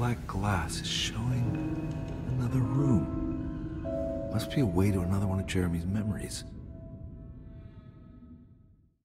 black glass is showing another room. Must be a way to another one of Jeremy's memories.